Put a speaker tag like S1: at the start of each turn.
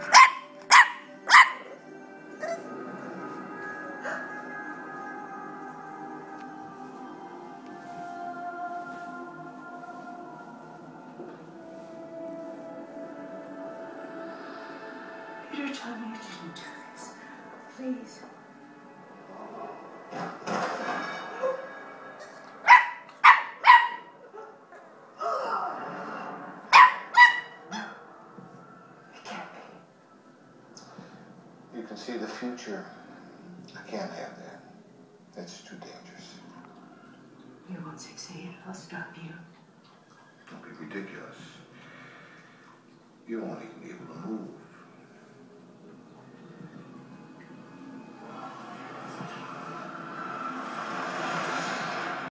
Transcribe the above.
S1: Ah! Peter, tell me you didn't do this. Please. It can't be.
S2: You can see the future. I can't have that. That's too dangerous.
S1: You won't succeed. I'll stop you.
S2: Don't be ridiculous. You won't even be able to move.